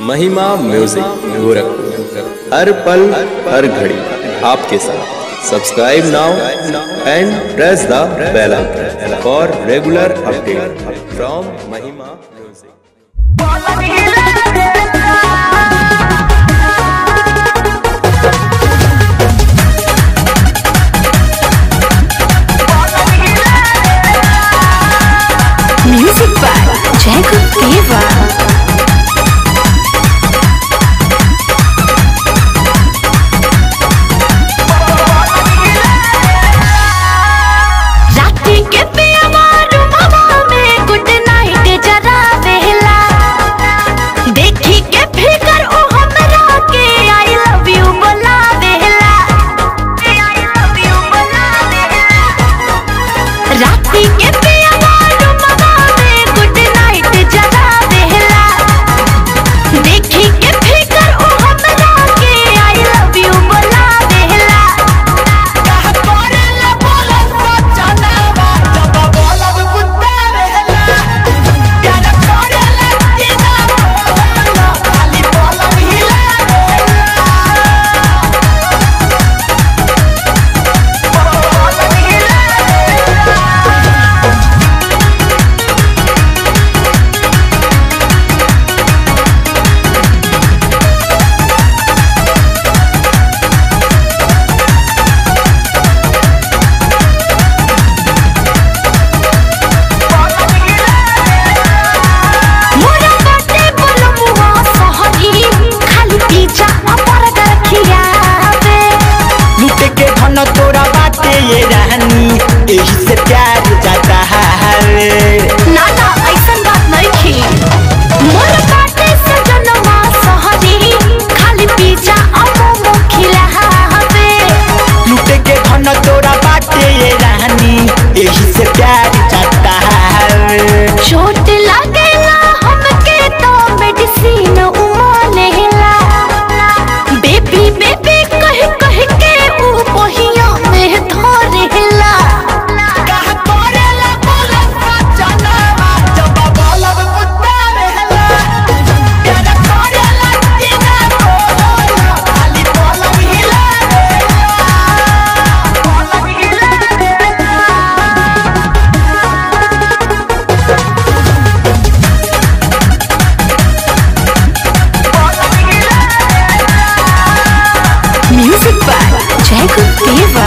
महिमा म्यूज़िक गोरखपुर हर पल, हर घड़ी आपके साथ। Subscribe now and press the bell for regular update from Mahima music ativa.